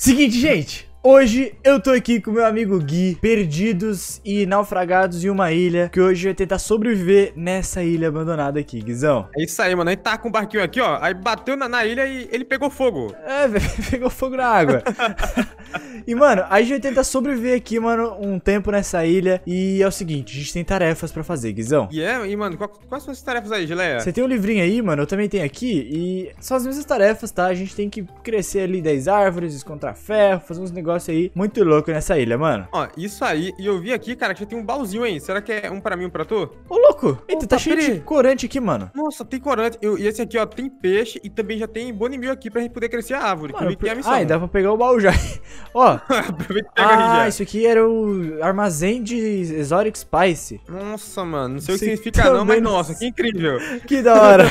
Seguinte, gente. Hoje eu tô aqui com meu amigo Gui, perdidos e naufragados em uma ilha, que hoje vai tentar sobreviver nessa ilha abandonada aqui, Guizão. É isso aí, mano. A gente tá com um barquinho aqui, ó. Aí bateu na, na ilha e ele pegou fogo. É, velho, pegou fogo na água. e, mano, a gente vai tentar sobreviver aqui, mano, um tempo nessa ilha. E é o seguinte, a gente tem tarefas pra fazer, Guizão. E é, e mano, qual- quais são as tarefas aí, Geleia? Você tem um livrinho aí, mano, eu também tenho aqui, e são as mesmas tarefas, tá? A gente tem que crescer ali 10 árvores, encontrar ferro, fazer uns negócios aí muito louco nessa ilha, mano. Ó, isso aí. E eu vi aqui, cara, que já tem um baúzinho aí. Será que é um pra mim e um pra tu? Ô, louco! Eita, tá Opa, cheio de peraí. corante aqui, mano. Nossa, tem corante. Eu- e esse aqui, ó, tem peixe e também já tem bonimil aqui pra gente poder crescer a árvore. que eu Mano, vi que é a missão. Ah, e dá pra pegar o baú já. Ó, Aproveita e pega aí ah, já. isso aqui era o armazém de Exotic Spice. Nossa, mano, não sei o que significa não, mas nossa, que incrível. Que da hora.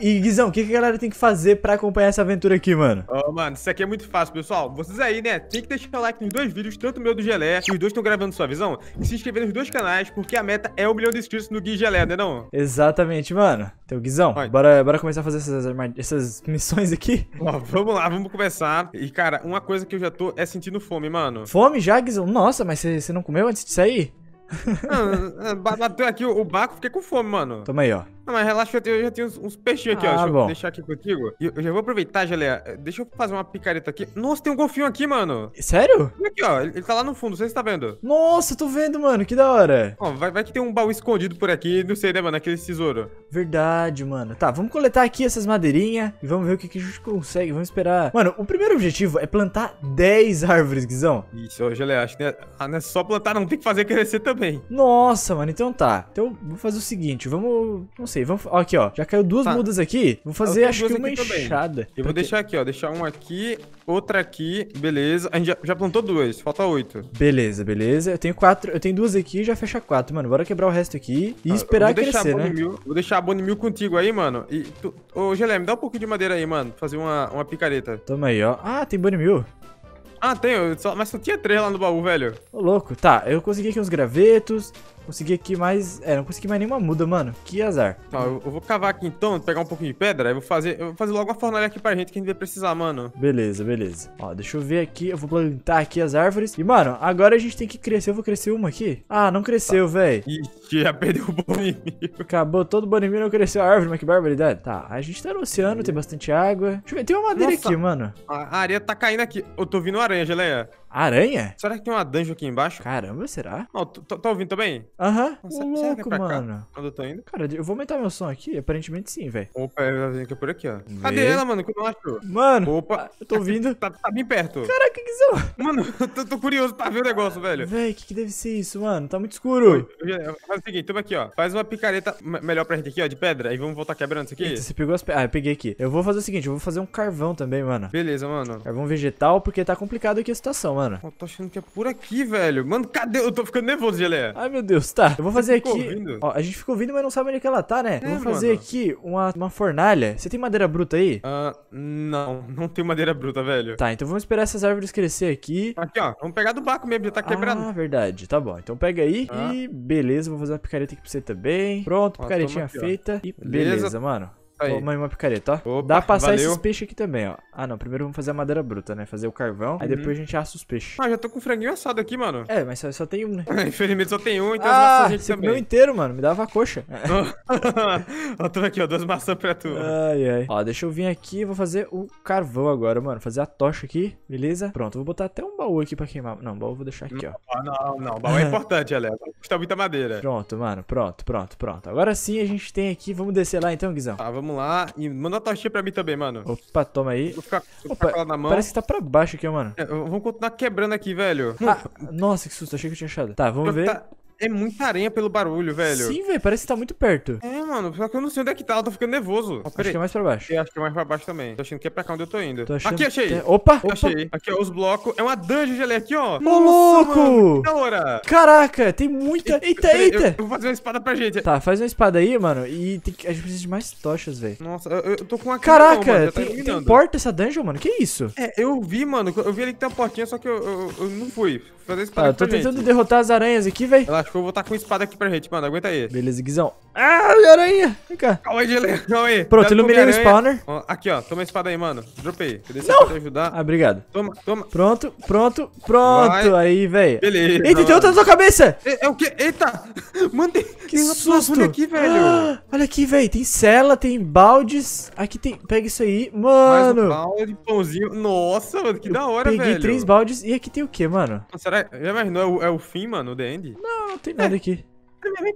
e, Guizão, o que, que a galera tem que fazer pra acompanhar essa aventura aqui, mano? Ó, mano, isso aqui é muito fácil, pessoal. Vocês aí, né, tem que deixar o like nos dois vídeos, tanto o meu do Gelé, que os dois estão gravando sua visão, e se inscrever nos dois canais, porque a meta é um milhão de inscritos no Gui Gelé, né não? Exatamente, mano. Então, Guizão, bora, bora começar a fazer essas, essas missões aqui. Ó, vamos lá, vamos começar. E, cara, uma coisa que eu já tô é sentindo fome, mano. Fome já, Guizão? Nossa, mas você não comeu antes de sair? Ah, ah, ba- Bateu aqui o, o barco, fiquei com fome, mano. Toma aí, ó. Não, mas relaxa, eu, tenho- eu já tenho uns, uns peixinhos aqui, Ah, ó. Deixa bom. eu deixar aqui contigo. E eu, já vou aproveitar, Gelé. Deixa eu fazer uma picareta aqui. Nossa, tem um golfinho aqui, mano. Sério? Olha aqui, ó. Ele, ele tá lá no fundo, não sei se tá vendo. Nossa, tô vendo, mano. Que da hora. Ó, vai, vai que tem um baú escondido por aqui, não sei, né, mano? Aquele tesouro. Verdade, mano. Tá, vamos coletar aqui essas madeirinhas e vamos ver o que, que a gente consegue. Vamos esperar. Mano, o primeiro objetivo é plantar 10 árvores, Guizão. Isso, ô, Gelé, acho que não é, ah, não é só plantar, não. Tem que fazer crescer também. Nossa, mano, então tá. Então, vou fazer o seguinte, vamos... Não sei, vamos... Ó, aqui, ó. Já caiu duas Tá. mudas aqui. Vou fazer, tenho acho que uma enxada. Eu vou deixar aqui, ó. Deixar um aqui, outra aqui. Beleza. A gente já, já plantou duas. Falta oito. Beleza, beleza. Eu tenho quatro... Eu tenho duas aqui já fecha quatro, mano. Bora quebrar o resto aqui e Ah, esperar crescer, né? Mill- Vou deixar a Bone Mill contigo aí, mano. E tu... Ô, Gelé, me dá um pouquinho de madeira aí, mano. Fazer uma, uma picareta. Toma aí, ó. Ah, tem bone mil. Ah, tem. Só, mas só tinha três lá no baú, velho. Ô, louco. Tá, eu consegui aqui uns gravetos. Consegui aqui mais... É, não consegui mais nenhuma muda, mano. Que azar. Tá, eu, eu vou cavar aqui então, pegar um pouquinho de pedra. Eu vou fazer. Eu vou fazer logo uma fornalha aqui pra gente que a gente vai precisar, mano. Beleza, beleza. Ó, deixa eu ver aqui. Eu vou plantar aqui as árvores. E, mano, agora a gente tem que crescer. Eu vou crescer uma aqui. Ah, não cresceu, véi. Ixi, já perdeu o Bone Mill. Acabou todo o Bonimir, não cresceu a árvore, mas que barbaridade. Tá, a gente tá no oceano, tem bastante água. Deixa eu ver, tem uma madeira Nossa. aqui, mano. A areia tá caindo aqui. Eu tô ouvindo aranha, Geleia. Aranha? Será que tem uma dungeon aqui embaixo? Caramba, será? Não, tá ouvindo também? Aham, ô será que é louco, pra cá? mano. Onde eu tô indo? Cara, eu vou aumentar meu som aqui? Aparentemente sim, velho. Opa, ela vem aqui por aqui, ó. Vê. Cadê ela, mano? Que eu não acho. Mano, Opa, eu tô ouvindo. tá, tá bem perto. Caraca, que são? Mano, eu tô, tô curioso pra ver o negócio, velho. Véi, o que, que deve ser isso, mano? Tá muito escuro. Faz o seguinte, toma aqui, ó. Faz uma picareta me- melhor pra gente aqui, ó, de pedra. E vamos voltar quebrando isso aqui. Eita, você pegou as pe... Ah, eu peguei aqui. Eu vou fazer o seguinte, eu vou fazer um carvão também, mano. Beleza, mano. Carvão vegetal, porque tá complicado aqui a situação, mano. Eu tô achando que é por aqui, velho. Mano, cadê? Eu tô ficando nervoso, Geleia. Ai, meu Deus, tá. Eu vou fazer aqui. ouvindo? Ó, a gente ficou ouvindo, mas não sabe onde é que ela tá, né? eu É, vou fazer mano. aqui uma, uma fornalha. Você tem madeira bruta aí? Ah, não. Não tem madeira bruta, velho. Tá, então vamos esperar essas árvores crescer aqui. Aqui, ó. Vamos pegar do barco mesmo, já tá quebrado. Ah, verdade. Tá bom. Então pega aí Ah. e beleza. Vou fazer uma picareta aqui pra você também. Pronto, Ó, picaretinha aqui, feita. E beleza, Beleza. mano. Aí. Aí uma picareta, ó. Opa, Dá pra passar valeu. esses peixes aqui também, ó. Ah, não. Primeiro vamos fazer a madeira bruta, né? Fazer o carvão. Aí Uhum. depois a gente assa os peixes. Ah, já tô com franguinho assado aqui, mano. É, mas só, só tem um, né? Infelizmente só tem um, então as Ah, maçãs a gente também. inteiro, mano. Me dava a coxa. ó, tô aqui, ó, duas maçãs pra tu. Ai, ai. Ó, deixa eu vir aqui e vou fazer o carvão agora, mano. Fazer a tocha aqui, beleza? Pronto, vou botar até um baú aqui pra queimar. Não, baú eu vou deixar aqui, ó. Não, não, o baú é importante, galera. Custa muita madeira. Pronto, mano. Pronto, pronto, pronto. Agora sim a gente tem aqui. Vamos descer lá então, Guizão. Tá, vamos lá. E manda uma tochinha pra mim também, mano. Opa, toma aí. Vou ficar, vou Opa, ficar na mão. Parece que tá pra baixo aqui, ó, mano. É, vamos continuar quebrando aqui, velho. Ah, nossa, que susto. Achei que eu tinha achado. Tá, vamos ver. Tá- É muita aranha pelo barulho, velho. Sim, velho. Parece que tá muito perto. É, mano, só que eu não sei onde é que tá, eu tô ficando nervoso. Ó, Acho que é mais pra baixo. Eu acho que é mais pra baixo também. Tô achando que é pra cá onde eu tô indo. Tô achando Aqui, achei. é- Opa, opa. Achei. Aqui, ó, os blocos. É uma dungeon, gelé, aqui, ó. Ô, louco! Mano, que da hora. Caraca, tem muita. Eita, Peraí, eu- eita. Eu vou fazer uma espada pra gente. Tá, faz uma espada aí, mano. E tem que... a gente precisa de mais tochas, velho. Nossa, eu, eu tô com uma Caraca, já tá tem, tem porta essa dungeon, mano? Que isso? É, eu vi, mano. Eu vi ali que tem uma portinha, só que eu, eu, eu não fui. Fazer Tá, espada eu tô pra gente. tentando derrotar as aranhas aqui, velho. Acho que eu vou estar com espada aqui pra gente, mano. Aguenta aí. Beleza, Guizão. Ah, aranha! Vem cá. Calma aí, Geleia. Calma aí. Pronto, iluminei o spawner. Ó, Aqui, ó. Toma a espada aí, mano. Dropei. Cadê você Não. pra te ajudar? Ah, obrigado. Toma, toma. Pronto, pronto, pronto. Vai. Aí, velho. Beleza. Eita, tem mano. outra na tua cabeça! É, é o quê? Eita! Mano, tem, Que tem susto! aqui, velho. Ah, olha aqui, velho. Tem cela, tem baldes. Aqui tem. Pega isso aí. Mais um Mano. balde, pãozinho. Nossa, mano, que da hora, Peguei velho. três baldes. E aqui tem o que, mano? Será? Já imaginou? É o, é o fim, mano? O The End? Não, não tem nada aqui.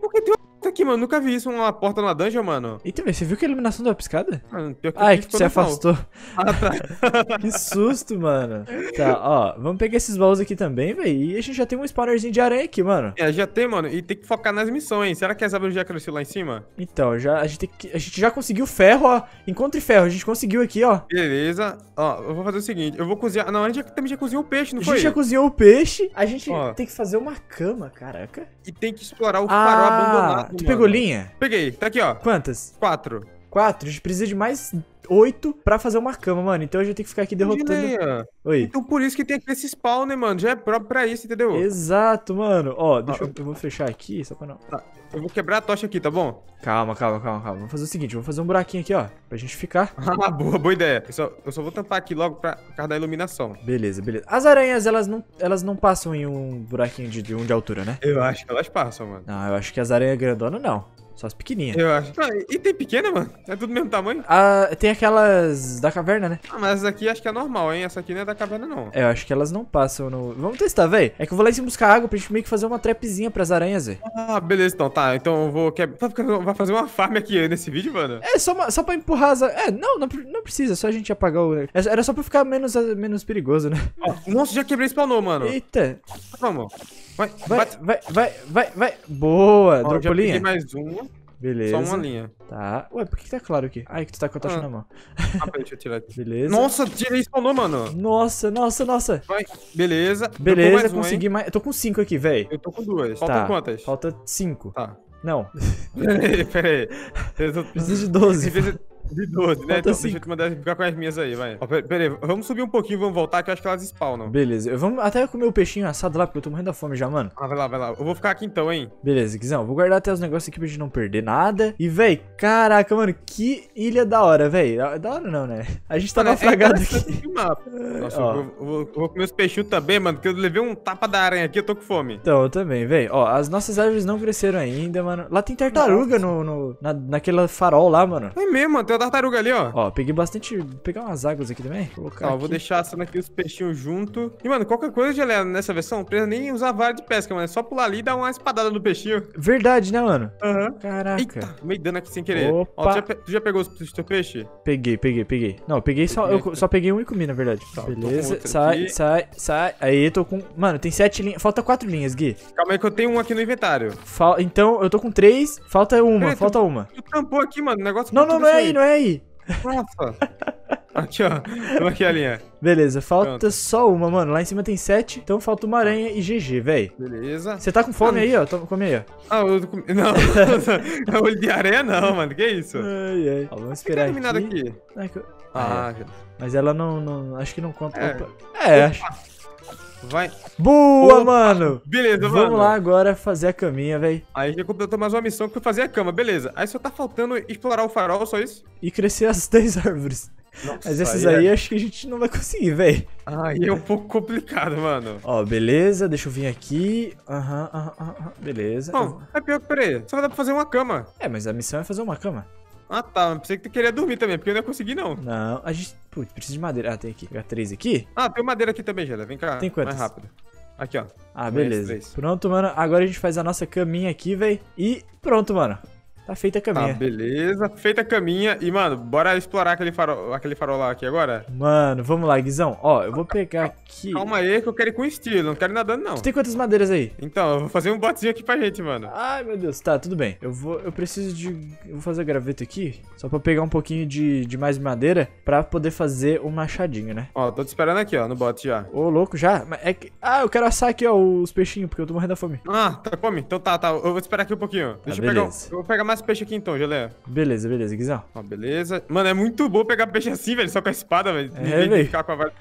Por que tem porta aqui, mano? Nunca vi isso, uma porta numa dungeon, mano. Eita, velho, você viu que a iluminação deu uma piscada? Mano, pior que Ai, que você afastou. Ah, tá. Que susto, mano. Tá, ó. Vamos pegar esses baús aqui também, velho. E a gente já tem um spawnerzinho de aranha aqui, mano. É, já tem, mano. E tem que focar nas missões. Será que as árvores já cresceram lá em cima? Então, já, a, gente tem que- a gente já conseguiu ferro, ó. Encontre ferro. A gente conseguiu aqui, ó. Beleza. Ó, eu vou fazer o seguinte. Eu vou cozinhar... Não, a gente já- também já cozinhou o peixe, não A foi? gente já cozinhou o peixe. A gente Ó. tem que fazer uma cama, caraca. E tem que explorar o farol abandonado, Ah, tu pegou linha? Peguei. Tá aqui, ó. Quantas? Quatro. Quatro. A gente precisa de mais oito pra fazer uma cama, mano. Então a gente tem que ficar aqui derrotando. Gileia. Oi. Então por isso que tem aqui esse spawner, mano. Já é próprio pra isso, entendeu? Exato, mano. Ó, deixa Ah, eu, eu vou fechar aqui, só pra não. Tá. Eu vou quebrar a tocha aqui, tá bom? Calma, calma, calma, calma. Vamos fazer o seguinte, vamos fazer um buraquinho aqui, ó. Pra gente ficar. Ah, boa, boa ideia. Eu só, eu só vou tampar aqui logo pra, causa da iluminação. Beleza, beleza. As aranhas, elas não, elas não passam em um buraquinho de, de um de altura, né? Eu acho que elas passam, mano. Não, eu acho que as aranhas grandonas não. Só as pequenininhas. Eu acho. E tem pequena, mano? É tudo do mesmo tamanho? Ah, tem aquelas da caverna, né? Ah, mas essa aqui acho que é normal, hein? Essa aqui não é da caverna, não. É, eu acho que elas não passam no. Vamos testar, véi. É que eu vou lá em cima buscar água pra gente meio que fazer uma trapzinha pras aranhas, véi. Ah, beleza, então, tá. Então eu vou quebrar. Vai fazer uma farm aqui nesse vídeo, mano? É, só, uma, só pra empurrar as. É, não, não, não precisa, só a gente apagar o. é- Era só pra ficar menos, menos perigoso, né? Nossa, já quebrei spawnou, mano. Eita. Vamos. Vai, Vai, bate. vai, vai, vai, vai. Boa, Ó, dropou linha. mais uma. Beleza. Só uma linha. Tá. Ué, por que, tá claro aqui? Ai, que tu tá com a tocha Ah. na mão. Ah, peraí, deixa eu tirar aqui. Beleza. Nossa, tirei spawnou, mano. Nossa, nossa, nossa. Vai. Beleza. Beleza, mais um, consegui mais. Eu tô com cinco aqui, véi. Eu tô com duas. Faltam Tá. quantas? Falta cinco. Tá. Não, Peraí, peraí. Eu tô... preciso de 12. De 12, né? Falta Então deixa eu cinco. mandar ficar com as minhas aí, vai. Ó, pera- peraí, vamos subir um pouquinho, vamos voltar, que eu acho que elas spawnam. Beleza, eu vamos até comer o peixinho assado lá, porque eu tô morrendo da fome já, mano. Ah, vai lá, vai lá. Eu vou ficar aqui então, hein? Beleza, Guizão, vou guardar até os negócios aqui pra gente não perder nada. E, véi, caraca, mano, que ilha da hora, véi. Da da hora não, né? A gente tá Mano, é naufragado interessante aqui. mapa. Nossa, Ó. eu vou, eu vou- vou comer os peixinhos também, mano, porque eu levei um tapa da aranha aqui, eu tô com fome. Então, eu também, véi. Ó, as nossas árvores não cresceram ainda, mano. Lá tem tartaruga no, no, na, naquela farol lá, mano. É mesmo, mano, tartaruga ali, ó. Ó, peguei bastante. Vou pegar umas águas aqui também. Colocar. Ó, eu aqui. vou deixar assando aqui os peixinhos junto. E, mano, qualquer coisa, Gelé, nessa versão, não precisa nem usar vara de pesca, mano. É só pular ali e dar uma espadada no peixinho. Verdade, né, mano? Aham. Caraca. Eita, meio dano aqui sem querer. Opa. Ó, tu já, pe- tu já pegou os, os teu peixe? Peguei, peguei, peguei. Não, eu peguei só. Eu Peguei. só peguei um e comi, na verdade. Tá, Beleza. Sai, aqui. sai, sai. Aí, tô com. Mano, tem sete linhas. Falta quatro linhas, Gui. Calma aí que eu tenho um aqui no inventário. Fal... Então, eu tô com três. Falta uma, Peraí, tu- falta uma. Tu tampou aqui, mano, o negócio... Não, não, não é aí, não é aí. Nossa. Aqui, ó. Toma aqui a linha. Beleza, falta Pronto. só uma, mano. Lá em cima tem sete. Então falta uma aranha e GG, véi. Beleza. Você tá com fome Ah, aí, ó? Toma, come aí, ó. Ah, eu com... Não, não, olho de areia não, mano. Que isso? Ai, ai. Ó, vamos esperar aqui. aqui? Ah, é eu- Ah, Mas ela não, não. Acho que não conta. É. Opa. É, acho. Vai. Boa, Opa. mano! Beleza, mano. Vamos lá agora fazer a caminha, véi. Aí já completou mais uma missão que foi fazer a cama, beleza. Aí só tá faltando explorar o farol, só isso? E crescer as 10 árvores. Mas esses aí é... acho que a gente não vai conseguir, véi. Aí é um pouco complicado, mano. Ó, beleza, deixa eu vir aqui. Aham, aham, aham, beleza. Não, é pior que, peraí, só vai dar pra fazer uma cama. É, mas a missão é fazer uma cama. Ah tá, mas pensei que tu queria dormir também, porque eu não ia conseguir não. Não, a gente. Putz, precisa de madeira. Ah, tem aqui. Pegar três aqui. Ah, tem madeira aqui também, Gela, vem cá. Tem quantas? Mais rápido. Aqui, ó. Ah, beleza. três. Pronto, mano. Agora a gente faz a nossa caminha aqui, véi. E pronto, mano. Tá feita a Tá, caminha. beleza. Feita a caminha. E, mano, bora explorar aquele farol, aquele farol lá aqui agora? Mano, vamos lá, Guizão. Ó, eu vou pegar aqui. Calma aí que eu quero ir com estilo, não quero ir nadando não. Tu tem quantas madeiras aí? Então, eu vou fazer um botezinho aqui pra gente, mano. Ai, meu Deus. Tá, tudo bem. Eu vou. Eu preciso de. Eu vou fazer graveto aqui. Só pra pegar um pouquinho de, de mais madeira. Pra poder fazer um machadinho, né? Ó, tô te esperando aqui, ó, no bote já. Ô, louco, já? Mas é que. Ah, eu quero assar aqui, ó, os peixinhos, porque eu tô morrendo da fome. Ah, tá, come. Então tá, tá. Eu vou te esperar aqui um pouquinho. Deixa eu pegar. um- beleza. Eu vou pegar mais peixe aqui então, Gelé. Beleza, beleza, Guizão. Ó, beleza. Mano, é muito bom pegar peixe assim, velho, só com a espada, velho. É, velho. ficar com a vara.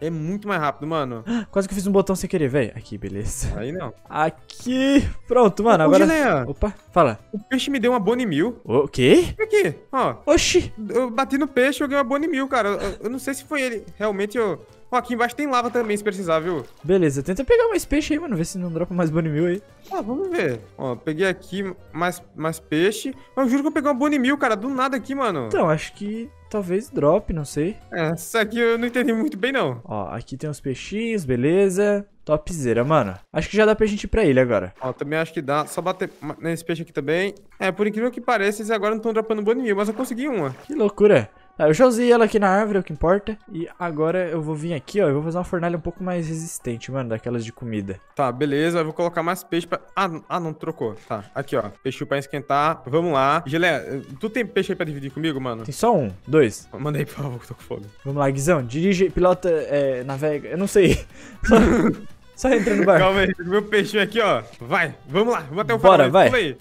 É muito mais rápido, mano. Quase que eu fiz um botão sem querer, velho. Aqui, beleza. Aí não. Aqui. Pronto, mano. Ô, Agora. Geleia. Opa, fala. O peixe me deu uma bone mil. O quê? Aqui, ó. Oxi. Eu bati no peixe eu ganhei uma bone mil, cara. Eu, eu não sei se foi ele. Realmente eu. Ó, aqui embaixo tem lava também, se precisar, viu? Beleza, tenta pegar mais peixe aí, mano. Vê se não dropa mais bone mil aí. Ah, vamos ver. Ó, peguei aqui mais, mais peixe. Mas eu juro que eu peguei uma bone mil, cara. Do nada aqui, mano. Então, acho que talvez drop, não sei. É, Essa aqui eu não entendi muito bem, não. Ó, aqui tem uns peixinhos, beleza. Topzera, mano. Acho que já dá pra gente ir pra ilha agora. Ó, também acho que dá. Só bater nesse peixe aqui também. É, por incrível que pareça, eles agora não estão dropando bone mil, mas eu consegui uma. Que loucura. Tá, eu já usei ela aqui na árvore, é o que importa. E agora eu vou vir aqui, ó. Eu vou fazer uma fornalha um pouco mais resistente, mano, daquelas de comida. Tá, beleza. Eu vou colocar mais peixe pra. Ah, ah não, trocou. Tá, aqui, ó. Peixe pra esquentar. Vamos lá. Gelé, tu tem peixe aí pra dividir comigo, mano? Tem só um, dois. Manda aí, por favor, que eu tô com fome. Vamos lá, Guizão. Dirige, pilota, é, navega. Eu não sei. Só, só entra no barco. Calma aí, meu peixinho aqui, ó. Vai, vamos lá. Vamos até o Bora, farol, vai.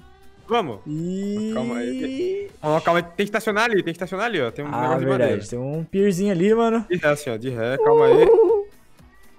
Vamos. E... Calma aí. Calma aí. Tem que estacionar ali, tem que estacionar ali, ó. Tem um Ah, negócio de madeira. verdade. Tem um pierzinho ali, mano. De ré, assim, ó. De ré, calma aí.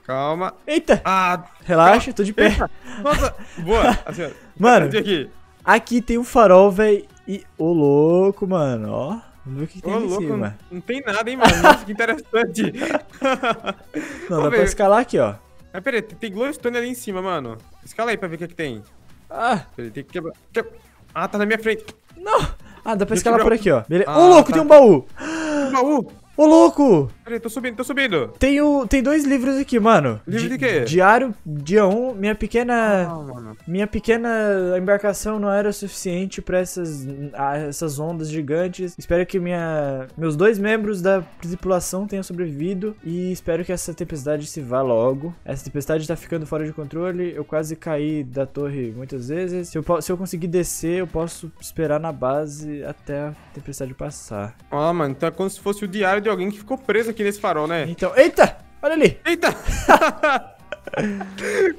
Calma. Eita! Ah, Relaxa, tô de pé. eita. Nossa, boa. Assim, ó. Mano. Aqui, aqui. Tem um farol, velho. E ô louco, mano. Ó. Vamos ver o que, que tem Ô, ali em louco, cima. não tem nada, hein, mano. Nossa, que interessante. Não, Ô, dá pra escalar aqui, ó. Mas peraí, tem, tem glowstone ali em cima, mano. Escala aí pra ver o que, é que tem. Ah, Peraí, tem que quebrar. quebra- Ah, tá na minha frente. não. Ah, dá pra escalar por aqui, ó. Beleza. Ah, Ô, louco, tá. tem um baú. Um baú. Ô, louco. Peraí, tô subindo, tô subindo. Tem, o, tem dois livros aqui, mano. Livro de quê? Diário, dia 1, um, minha pequena... Ah, mano. Minha pequena embarcação não era suficiente pra essas, essas ondas gigantes. Espero que minha, meus dois membros da tripulação tenham sobrevivido. E espero que essa tempestade se vá logo. Essa tempestade tá ficando fora de controle. Eu quase caí da torre muitas vezes. Se eu, se eu conseguir descer, eu posso esperar na base até a tempestade passar. Ah, mano, é como se fosse o diário de alguém que ficou preso aqui nesse farol, né? Então, eita! Olha ali! Eita!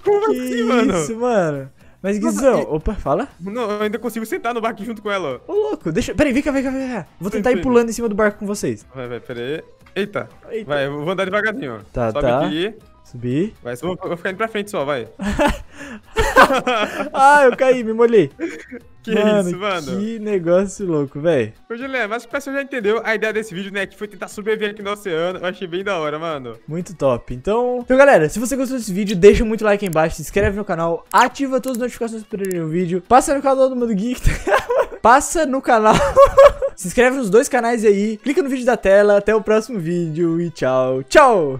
como Que assim, mano? isso, mano? Mas Guizão, opa, fala. Não, eu ainda consigo sentar no barco junto com ela. Ô, louco, deixa. Peraí, vem cá, vem cá, vem cá. Vou tentar ir Sim, pulando em cima do barco com vocês. Vai, vai, pera aí. Eita. Eita. Vai, eu vou andar devagarzinho. Tá, Sobe tá. aqui. Subir. Vai, só vou, vou ficar indo pra frente só, vai. Ah, eu caí, me molhei. Que isso, mano? Que negócio louco, velho. Ô, acho que o pessoal já entendeu a ideia desse vídeo, né? Que foi tentar sobreviver aqui no oceano. Eu achei bem da hora, mano. Muito top. Então, então, galera, se você gostou desse vídeo, deixa muito like aí embaixo, se inscreve no canal, ativa todas as notificações para perder o vídeo, passa no canal do Mundo Geek, passa no canal, se inscreve nos dois canais aí, clica no vídeo da tela, até o próximo vídeo e tchau, tchau!